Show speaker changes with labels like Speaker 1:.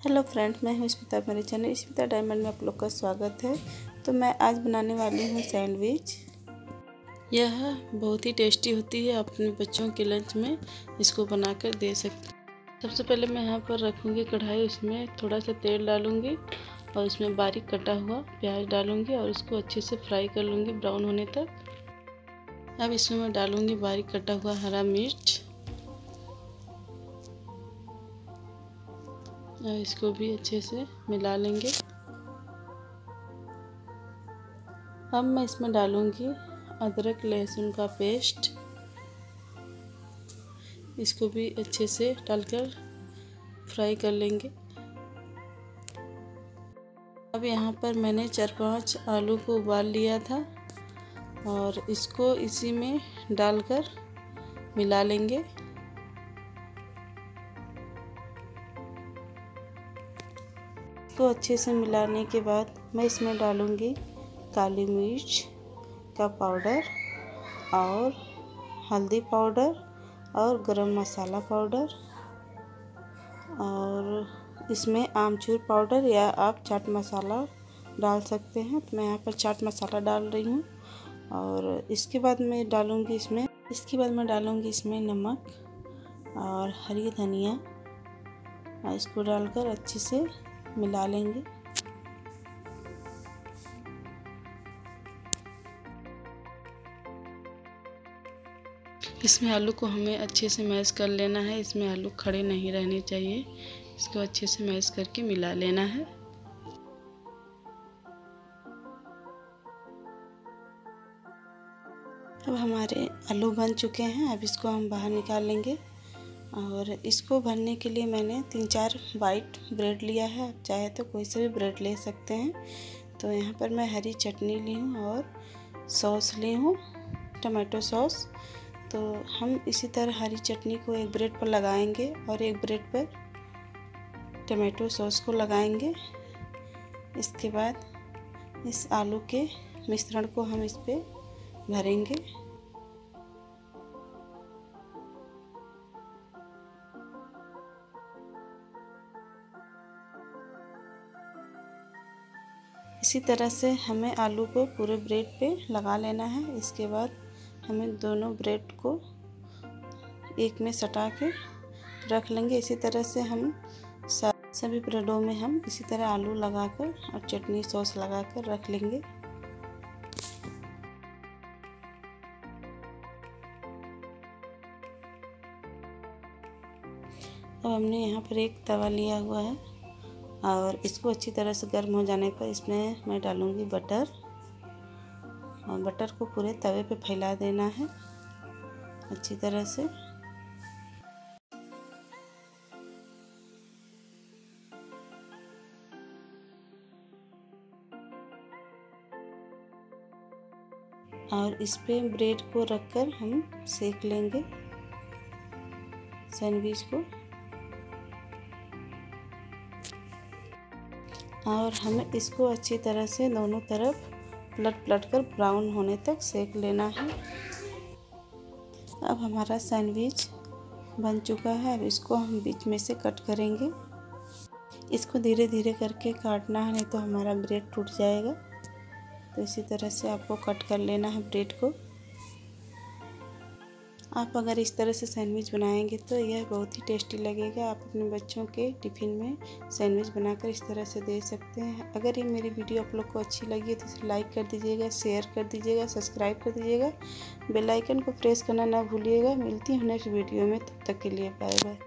Speaker 1: Hello friends मैं हूँ स्मिता मेरे चैनल स्मिता डायमंड में आप लोग का स्वागत है। तो मैं आज बनाने वाली हूँ सैंडविच। यह बहुत ही टेस्टी होती है अपने बच्चों के लंच में इसको बनाकर दे सकते सबसे पहले मैं यहाँ पर रखूँगी कढ़ाई, उसमें थोड़ा सा तेल डालूँगी और उसमें बारीक कटा हुआ प्याज डालूँगी और उसको अच्छे से फ्राई कर लूँगी ब्राउन होने तक। अब इसमें मैं डालूँगी बारीक कटा हुआ हरा मिर्च। इसको भी अच्छे से मिला लेंगे। अब मैं इसमें डालूँगी अदरक, लहसुन का पेस्ट। इसको भी अच्छे से डालकर फ्राई कर लेंगे। अब यहाँ पर मैंने चार पाँच आलू को उबाल लिया था और इसको इसी में डालकर मिला लेंगे। इसको अच्छे से मिलाने के बाद मैं इसमें डालूँगी काली मिर्च का पाउडर और हल्दी पाउडर और गरम मसाला पाउडर और इसमें आमचूर पाउडर या आप चाट मसाला डाल सकते हैं। तो मैं यहाँ पर चाट मसाला डाल रही हूँ और इसके बाद मैं डालूँगी इसमें, इसके बाद मैं डालूँगी इसमें नमक और हरी धनिया। इसको डालकर अच्छे से मिला लेंगे। इसमें आलू को हमें अच्छे से मैश कर लेना है। इसमें आलू खड़े नहीं रहने चाहिए। इसको अच्छे से मैश करके मिला लेना है। अब हमारे आलू बन चुके हैं। अब इसको हम बाहर निकाल लेंगे। और इसको भरने के लिए मैंने तीन चार वाइट ब्रेड लिया है। आप चाहे तो कोई से भी ब्रेड ले सकते हैं। तो यहाँ पर मैं हरी चटनी ली हूँ और सॉस ली हूँ टमाटो सॉस तो हम इसी तरह हरी चटनी को एक ब्रेड पर लगाएँगे और एक ब्रेड पर टमाटो सॉस को लगाएँगे। इसके बाद इस आलू के मिश्रण को हम इस पर भरेंगे। इसी तरह से हमें आलू को पूरे ब्रेड पे लगा लेना है। इसके बाद हमें दोनों ब्रेड को एक में सटा के रख लेंगे। इसी तरह से हम सभी ब्रेडों में हम इसी तरह आलू लगाकर और चटनी सॉस लगाकर रख लेंगे। अब हमने यहाँ पर एक तवा लिया हुआ है। और इसको अच्छी तरह से गर्म हो जाने पर इसमें मैं डालूँगी बटर। और बटर को पूरे तवे पे फैला देना है अच्छी तरह से। और इस पे ब्रेड को रखकर हम सेक लेंगे। सैंडविच को। और हमें इसको अच्छी तरह से दोनों तरफ़ पलट पलट कर ब्राउन होने तक सेक लेना है। अब हमारा सैंडविच बन चुका है। अब इसको हम बीच में से कट करेंगे। इसको धीरे धीरे करके काटना है, नहीं तो हमारा ब्रेड टूट जाएगा। तो इसी तरह से आपको कट कर लेना है ब्रेड को। आप अगर इस तरह से सैंडविच बनाएँगे तो यह बहुत ही टेस्टी लगेगा। आप अपने बच्चों के टिफ़िन में सैंडविच बनाकर इस तरह से दे सकते हैं। अगर ये मेरी वीडियो आप लोग को अच्छी लगी है तो इसे लाइक कर दीजिएगा, शेयर कर दीजिएगा, सब्सक्राइब कर दीजिएगा। बेल आइकन को प्रेस करना ना भूलिएगा। मिलती हूँ नेक्स्ट वीडियो में। तब तक के लिए बाय बाय।